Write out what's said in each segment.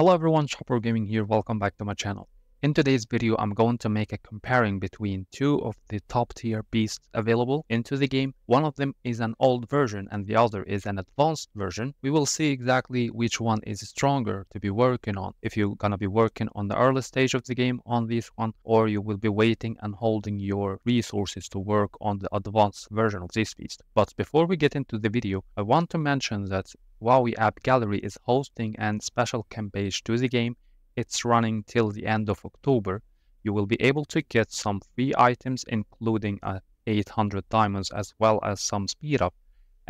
Hello everyone, Chupper Gaming here, welcome back to my channel. In today's video, I'm going to make a comparing between two of the top tier beasts available into the game. One of them is an old version and the other is an advanced version. We will see exactly which one is stronger to be working on. If you're gonna be working on the early stage of the game on this one, or you will be waiting and holding your resources to work on the advanced version of this beast. But before we get into the video, I want to mention that Huawei App Gallery is hosting an special campaign to the game it's running till the end of October. You will be able to get some free items including uh, 800 diamonds as well as some speed up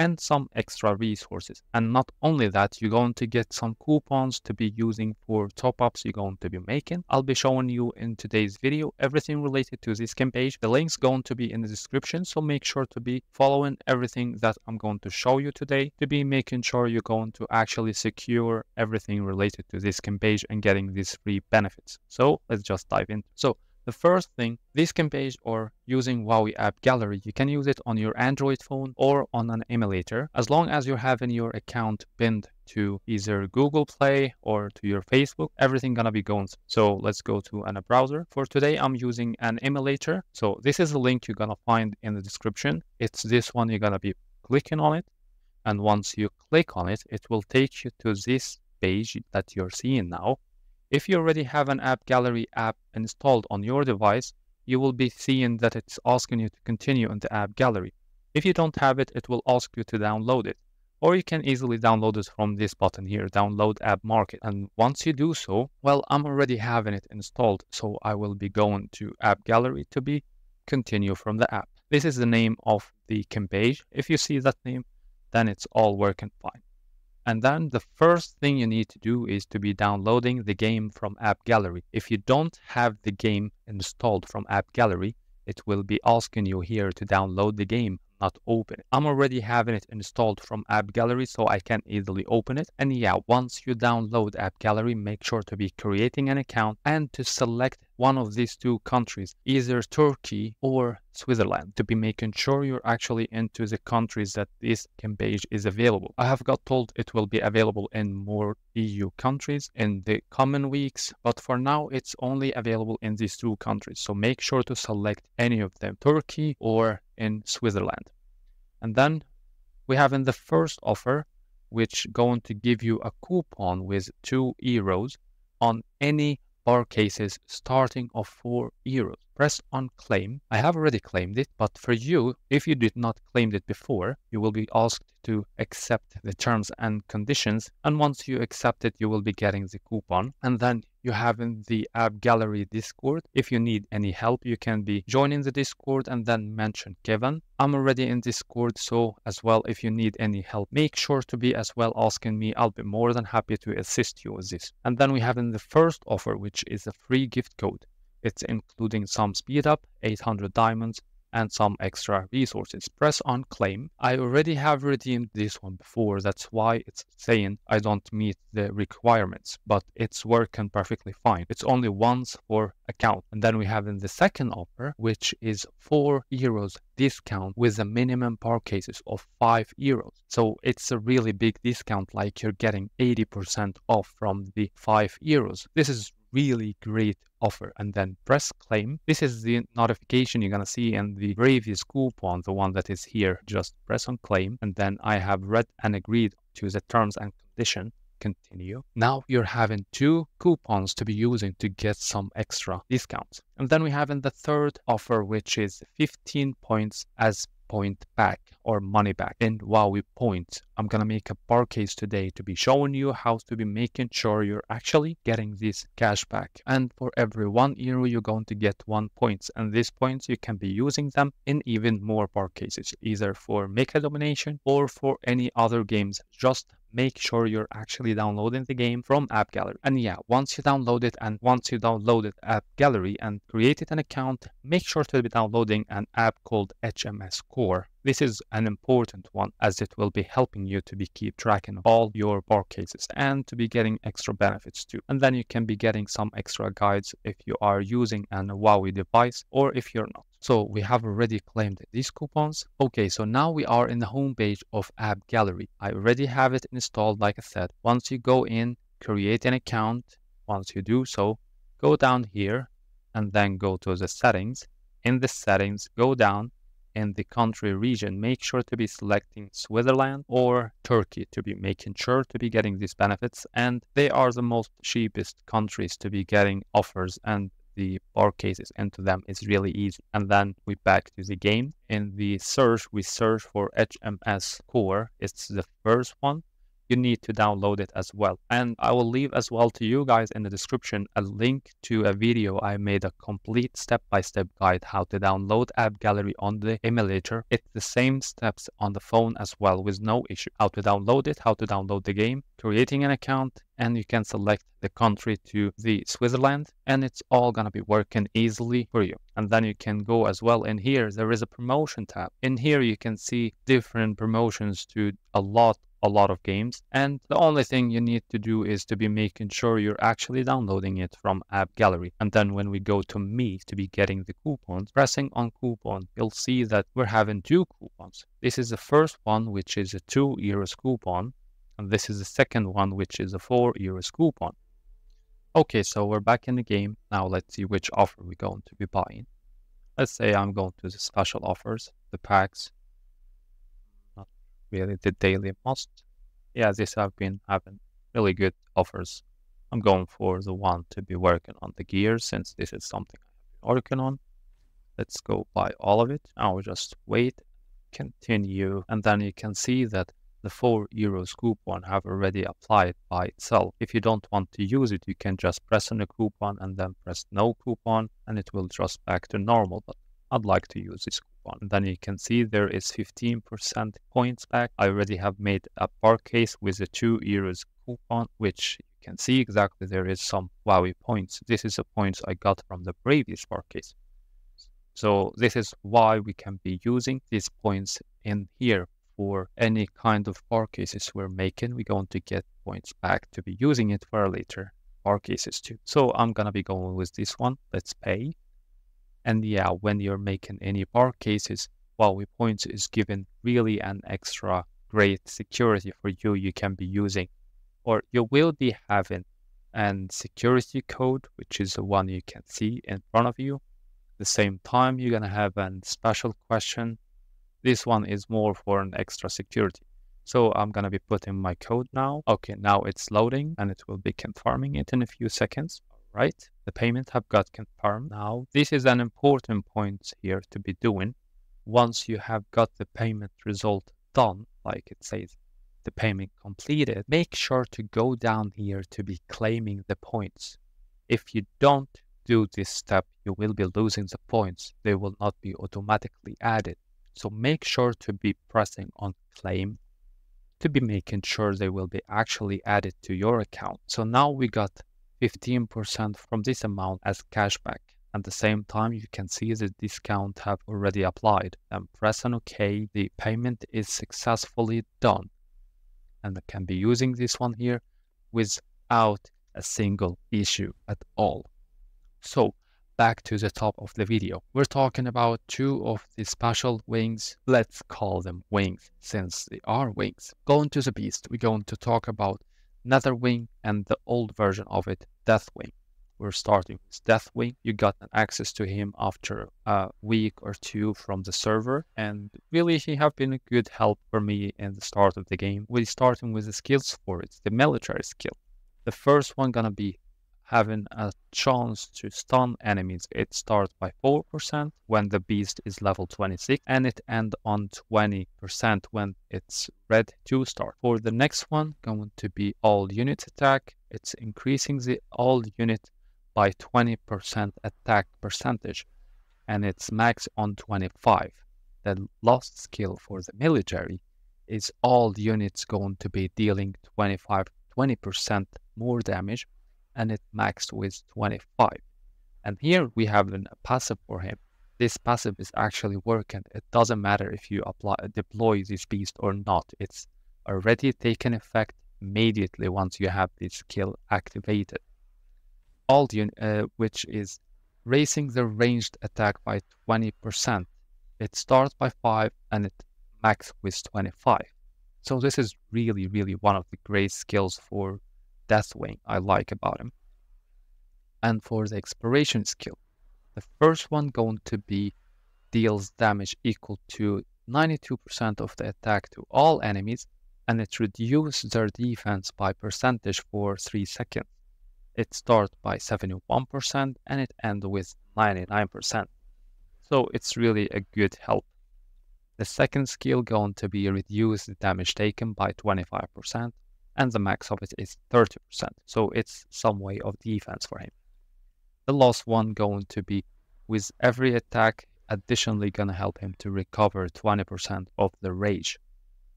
and some extra resources. And not only that, you're going to get some coupons to be using for top-ups you're going to be making. I'll be showing you in today's video everything related to this campaign. The link's going to be in the description, so make sure to be following everything that I'm going to show you today to be making sure you're going to actually secure everything related to this campaign and getting these free benefits. So let's just dive in. So the first thing, this campaign or using Huawei App Gallery, you can use it on your Android phone or on an emulator, as long as you're having your account pinned to either Google Play or to your Facebook, everything gonna be going. So let's go to a browser. For today, I'm using an emulator. So this is the link you're gonna find in the description. It's this one, you're gonna be clicking on it. And once you click on it, it will take you to this page that you're seeing now. If you already have an App Gallery app installed on your device, you will be seeing that it's asking you to continue in the App Gallery. If you don't have it, it will ask you to download it. Or you can easily download it from this button here, Download App Market. And once you do so, well, I'm already having it installed, so I will be going to App Gallery to be continue from the app. This is the name of the campaign. If you see that name, then it's all working fine. And then the first thing you need to do is to be downloading the game from App Gallery. If you don't have the game installed from App Gallery, it will be asking you here to download the game not open it. I'm already having it installed from App Gallery so I can easily open it. And yeah, once you download App Gallery, make sure to be creating an account and to select one of these two countries, either Turkey or Switzerland, to be making sure you're actually into the countries that this campaign is available. I have got told it will be available in more EU countries in the coming weeks, but for now it's only available in these two countries. So make sure to select any of them, Turkey or in Switzerland. And then we have in the first offer, which going to give you a coupon with two euros on any bar cases starting of four euros. Press on claim. I have already claimed it, but for you, if you did not claim it before, you will be asked to accept the terms and conditions. And once you accept it, you will be getting the coupon. And then you have in the app gallery discord if you need any help you can be joining the discord and then mention kevin i'm already in discord so as well if you need any help make sure to be as well asking me i'll be more than happy to assist you with this and then we have in the first offer which is a free gift code it's including some speed up 800 diamonds and some extra resources. Press on claim. I already have redeemed this one before. That's why it's saying I don't meet the requirements, but it's working perfectly fine. It's only once for account. And then we have in the second offer, which is 4 euros discount with a minimum bar cases of 5 euros. So it's a really big discount, like you're getting 80% off from the 5 euros. This is really great offer and then press claim. This is the notification you're going to see in the previous coupon, the one that is here. Just press on claim and then I have read and agreed to the terms and condition. Continue. Now you're having two coupons to be using to get some extra discounts. And then we have in the third offer, which is 15 points as point back or money back And while we point, I'm gonna make a bar case today to be showing you how to be making sure you're actually getting this cash back. And for every one euro, you're going to get one points. And these points, you can be using them in even more bar cases, either for Mecha Domination or for any other games. Just make sure you're actually downloading the game from App Gallery. And yeah, once you download it and once you downloaded App Gallery and created an account, make sure to be downloading an app called HMS Core. This is an important one as it will be helping you to be keep tracking all your bar cases and to be getting extra benefits too. And then you can be getting some extra guides if you are using an Huawei device or if you're not. So we have already claimed these coupons. Okay, so now we are in the home page of App Gallery. I already have it installed, like I said. Once you go in, create an account. Once you do so, go down here and then go to the settings. In the settings, go down in the country region, make sure to be selecting Switzerland or Turkey to be making sure to be getting these benefits. And they are the most cheapest countries to be getting offers and the bar cases into them is really easy. And then we back to the game. In the search, we search for HMS Core. It's the first one you need to download it as well. And I will leave as well to you guys in the description a link to a video I made a complete step-by-step -step guide how to download App Gallery on the emulator. It's the same steps on the phone as well with no issue. How to download it, how to download the game, creating an account, and you can select the country to the Switzerland and it's all gonna be working easily for you. And then you can go as well in here, there is a promotion tab. In here you can see different promotions to a lot a lot of games. And the only thing you need to do is to be making sure you're actually downloading it from App Gallery. And then when we go to me to be getting the coupons, pressing on coupon, you'll see that we're having two coupons. This is the first one, which is a 2 euros coupon. And this is the second one, which is a 4 euros coupon. Okay, so we're back in the game. Now let's see which offer we're going to be buying. Let's say I'm going to the special offers, the packs, really the daily must. Yeah, these have been having really good offers. I'm going for the one to be working on the gears since this is something I've been working on. Let's go buy all of it. I'll just wait, continue, and then you can see that the 4 euros coupon have already applied by itself. If you don't want to use it, you can just press on the coupon and then press no coupon and it will just back to normal. But I'd like to use this coupon. Then you can see there is 15% points back. I already have made a bar case with a 2 euros coupon, which you can see exactly there is some Huawei points. This is the points I got from the previous bar case. So this is why we can be using these points in here for any kind of bar cases we're making. We're going to get points back to be using it for later bar cases too. So I'm going to be going with this one. Let's pay. And yeah, when you're making any bar cases, Huawei points is given really an extra great security for you you can be using. Or you will be having an security code, which is the one you can see in front of you. At the same time, you're going to have a special question. This one is more for an extra security. So I'm going to be putting my code now. Okay, now it's loading and it will be confirming it in a few seconds right? The payment have got confirmed. Now, this is an important point here to be doing. Once you have got the payment result done, like it says, the payment completed, make sure to go down here to be claiming the points. If you don't do this step, you will be losing the points. They will not be automatically added. So make sure to be pressing on claim to be making sure they will be actually added to your account. So now we got 15% from this amount as cashback. At the same time, you can see the discount have already applied and press on OK. The payment is successfully done. And I can be using this one here without a single issue at all. So back to the top of the video. We're talking about two of the special wings. Let's call them wings since they are wings. Going to the beast, we're going to talk about Netherwing and the old version of it, Deathwing. We're starting with Deathwing. You got access to him after a week or two from the server, and really he have been a good help for me in the start of the game. We're starting with the skills for it, the military skill. The first one gonna be having a chance to stun enemies. It starts by 4% when the beast is level 26 and it ends on 20% when it's red 2 star. For the next one, going to be all unit attack. It's increasing the all unit by 20% attack percentage and it's max on 25. The last skill for the military is all units going to be dealing 25 20% more damage and it maxed with 25. And here we have a passive for him. This passive is actually working. It doesn't matter if you apply deploy this beast or not. It's already taken effect immediately once you have this skill activated. Aldion, uh, which is raising the ranged attack by 20%. It starts by 5 and it max with 25. So this is really, really one of the great skills for Deathwing I like about him. And for the exploration skill, the first one going to be deals damage equal to 92% of the attack to all enemies and it reduces their defense by percentage for 3 seconds. It starts by 71% and it ends with 99%. So it's really a good help. The second skill going to be reduce the damage taken by 25% and the max of it is 30%. So it's some way of defense for him. The last one going to be with every attack additionally gonna help him to recover 20% of the rage.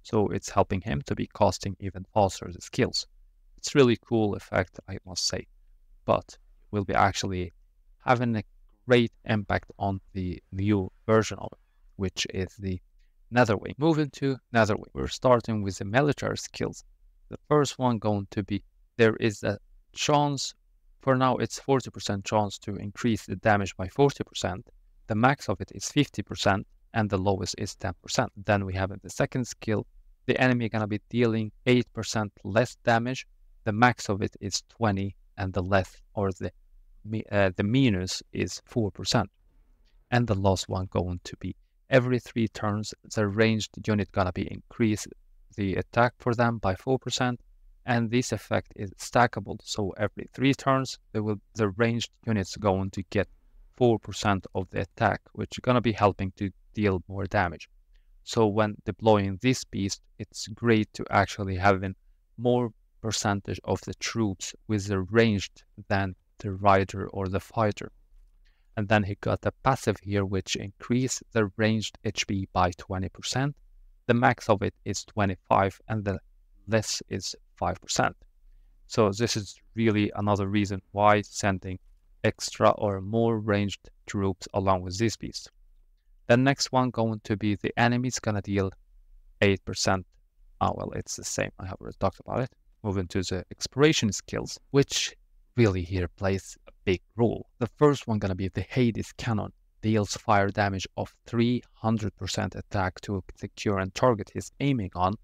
So it's helping him to be costing even faster the skills. It's really cool effect, I must say, but will be actually having a great impact on the new version of it, which is the Netherwing. Moving to Netherwing, we're starting with the military skills. The first one going to be there is a chance, for now it's 40% chance to increase the damage by 40%. The max of it is 50% and the lowest is 10%. Then we have the second skill, the enemy gonna be dealing 8% less damage. The max of it is 20 and the less or the uh, the minus is 4%. And the last one going to be every three turns, the ranged unit gonna be increase the attack for them by 4%. And this effect is stackable. So every three turns, will the ranged units going to get 4% of the attack, which is gonna be helping to deal more damage. So when deploying this beast, it's great to actually having more percentage of the troops with the ranged than the rider or the fighter. And then he got a passive here which increased the ranged HP by 20%. The max of it is 25 and the less is 5%. So this is really another reason why sending extra or more ranged troops along with this beast. The next one going to be the enemy's gonna deal 8%. Oh ah, well, it's the same. I have already talked about it. Moving to the exploration skills, which really here plays a big role. The first one gonna be the Hades cannon. Deals fire damage of 300% attack to the current target he's aiming on,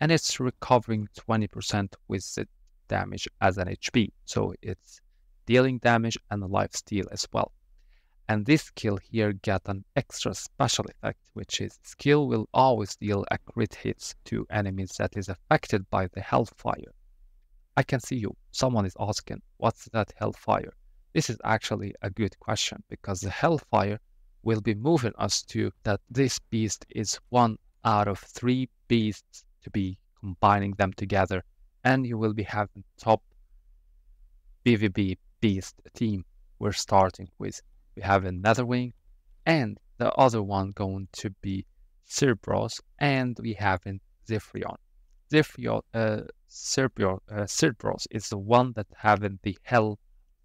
and it's recovering 20% with the damage as an HP. So it's dealing damage and life steal as well. And this skill here got an extra special effect, which is skill will always deal a crit hits to enemies that is affected by the hellfire. I can see you. Someone is asking, what's that hellfire? This is actually a good question because the hellfire will be moving us to that this beast is one out of three beasts to be combining them together and you will be having top PvP beast team we're starting with. We have a Netherwing and the other one going to be Cerberus and we have in Zephyrion. Zephyrion, uh, Cerberus, uh, is the one that having the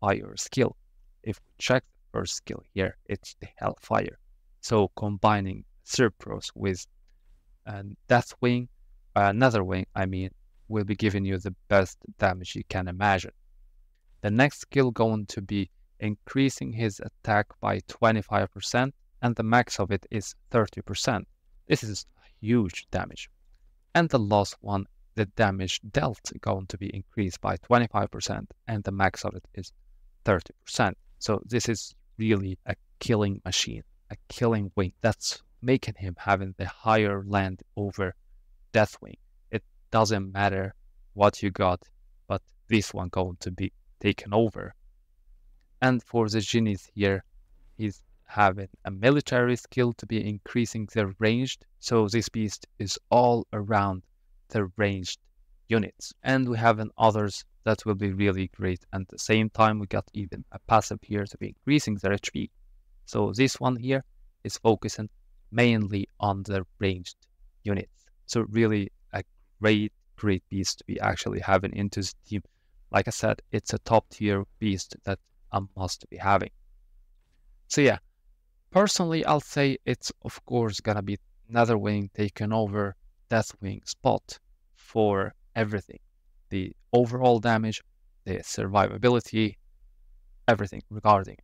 Hellfire skill. If we check the first skill here, it's the Hellfire. So combining Cerberus with uh, Deathwing, uh, Netherwing, I mean, will be giving you the best damage you can imagine. The next skill going to be increasing his attack by 25% and the max of it is 30%. This is huge damage. And the last one, the damage dealt going to be increased by 25% and the max of it is 30%. So this is really a killing machine, a killing wing. That's making him having the higher land over Deathwing. It doesn't matter what you got, but this one going to be taken over. And for the genies here, he's having a military skill to be increasing their ranged. So this beast is all around the ranged units. And we have an others that will be really great. And at the same time, we got even a passive here to be increasing their HP. So this one here is focusing mainly on the ranged units. So really a great, great beast to be actually having into the team. Like I said, it's a top tier beast that I must be having. So yeah, Personally, I'll say it's of course gonna be Netherwing taking over Deathwing spot for everything. The overall damage, the survivability, everything regarding.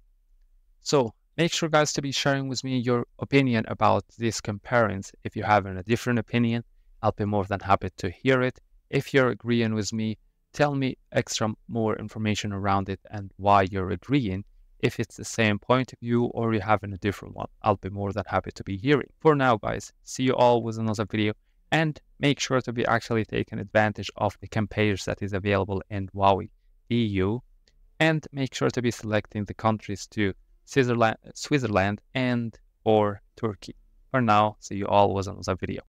So make sure guys to be sharing with me your opinion about these comparisons. If you have a different opinion, I'll be more than happy to hear it. If you're agreeing with me, tell me extra more information around it and why you're agreeing if it's the same point of view or you're having a different one. I'll be more than happy to be hearing. For now, guys, see you all with another video and make sure to be actually taking advantage of the campaigns that is available in Huawei EU and make sure to be selecting the countries to Switzerland, Switzerland and or Turkey. For now, see you all with another video.